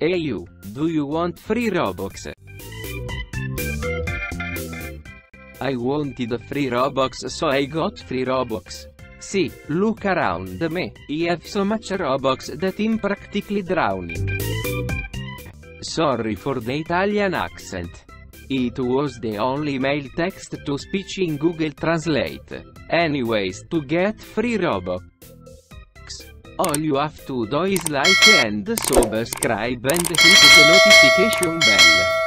Hey you, do you want free Robux? I wanted free Robux so I got free Robux. See, look around me, I have so much Robux that I'm practically drowning. Sorry for the Italian accent. It was the only male text to speech in Google Translate. Anyways, to get free Robux. All you have to do is like and subscribe and hit the notification bell.